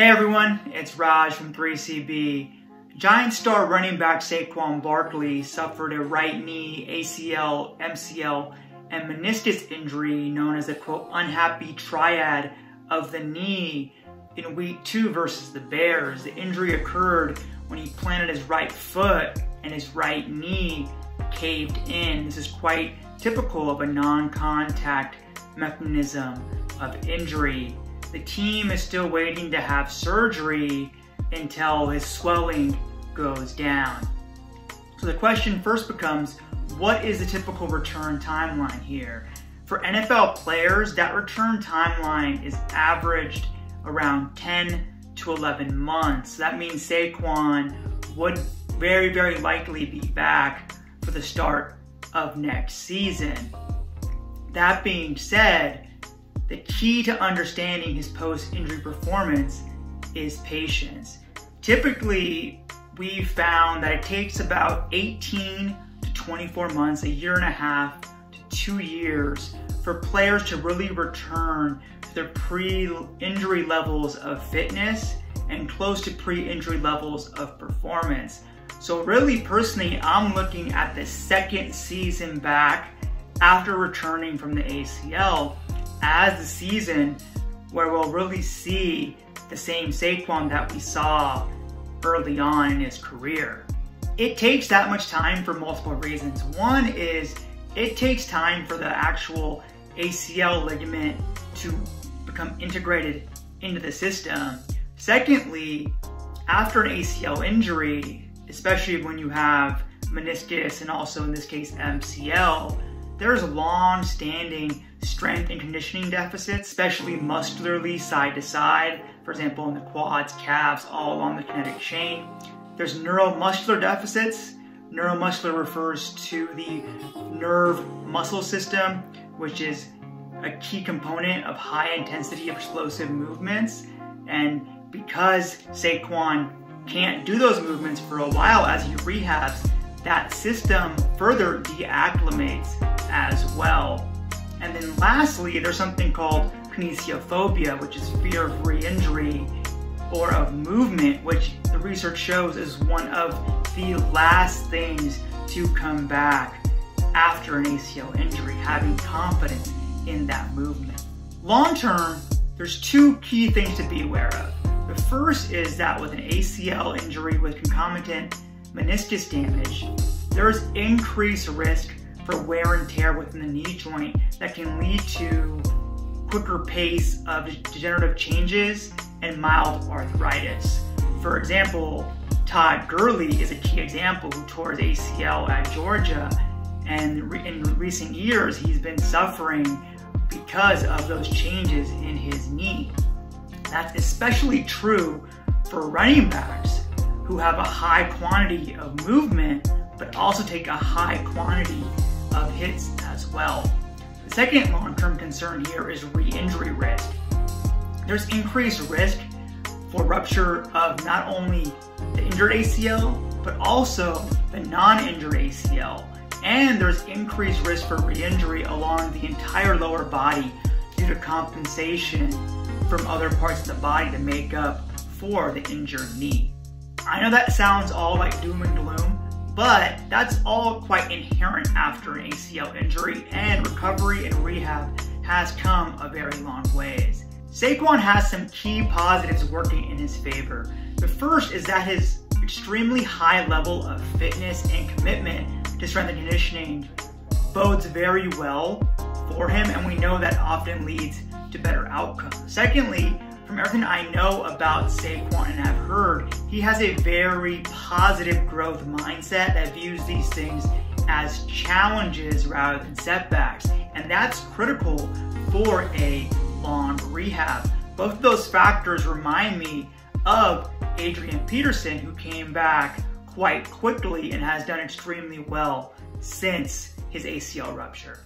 Hey everyone, it's Raj from 3CB. Giant star running back Saquon Barkley suffered a right knee, ACL, MCL, and meniscus injury known as a quote unhappy triad of the knee in week two versus the Bears. The injury occurred when he planted his right foot and his right knee caved in. This is quite typical of a non-contact mechanism of injury. The team is still waiting to have surgery until his swelling goes down. So the question first becomes, what is the typical return timeline here? For NFL players, that return timeline is averaged around 10 to 11 months. That means Saquon would very, very likely be back for the start of next season. That being said, the key to understanding his post-injury performance is patience. Typically, we've found that it takes about 18 to 24 months, a year and a half to two years for players to really return to their pre-injury levels of fitness and close to pre-injury levels of performance. So really personally, I'm looking at the second season back after returning from the ACL as the season where we'll really see the same Saquon that we saw early on in his career. It takes that much time for multiple reasons. One is it takes time for the actual ACL ligament to become integrated into the system. Secondly, after an ACL injury, especially when you have meniscus and also in this case MCL, there's long-standing strength and conditioning deficits, especially muscularly side to side, for example, in the quads, calves, all along the kinetic chain. There's neuromuscular deficits. Neuromuscular refers to the nerve muscle system, which is a key component of high intensity explosive movements. And because Saquon can't do those movements for a while as he rehabs, that system further deacclimates as well. And then lastly, there's something called kinesiophobia, which is fear of re-injury or of movement, which the research shows is one of the last things to come back after an ACL injury, having confidence in that movement. Long term, there's two key things to be aware of. The first is that with an ACL injury with concomitant meniscus damage, there's increased risk for wear and tear within the knee joint that can lead to quicker pace of degenerative changes and mild arthritis. For example, Todd Gurley is a key example who tore his ACL at Georgia and in recent years he's been suffering because of those changes in his knee. That's especially true for running backs who have a high quantity of movement but also take a high quantity of hits as well. The second long-term concern here is re-injury risk. There's increased risk for rupture of not only the injured ACL, but also the non-injured ACL. And there's increased risk for re-injury along the entire lower body due to compensation from other parts of the body to make up for the injured knee. I know that sounds all like doom and gloom, but that's all quite inherent after an ACL injury and recovery and rehab has come a very long ways. Saquon has some key positives working in his favor. The first is that his extremely high level of fitness and commitment to strength and conditioning bodes very well for him and we know that often leads to better outcomes. Secondly, from everything I know about Saquon and I've heard, he has a very positive growth mindset that views these things as challenges rather than setbacks. And that's critical for a long rehab. Both of those factors remind me of Adrian Peterson, who came back quite quickly and has done extremely well since his ACL rupture.